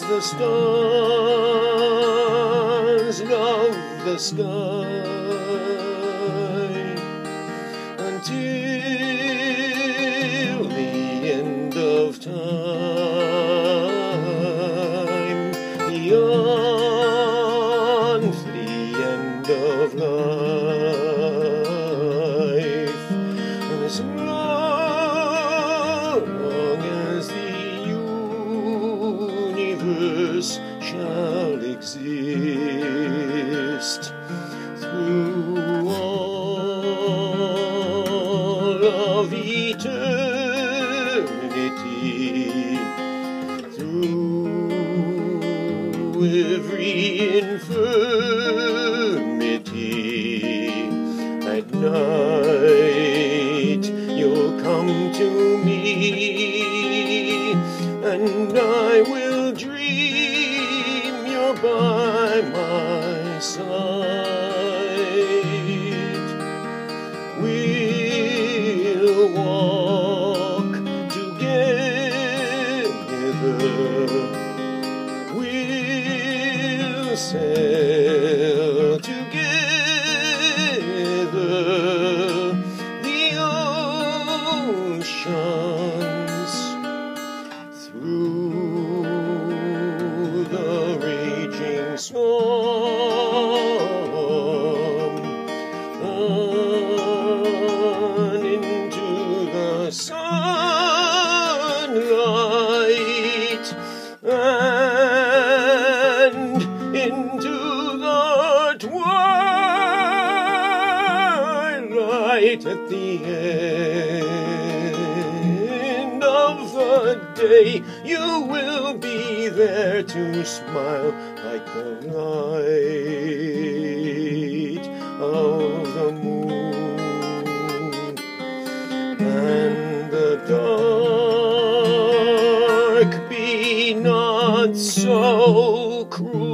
the stars of the sky. Until the end of time, beyond the end of life, shall exist through all of eternity, through every infirmity. At night you'll come to me and I by my side. We'll walk together. We'll sail together the sunlight and into the twilight at the end of the day you will be there to smile like the light of the moon so cruel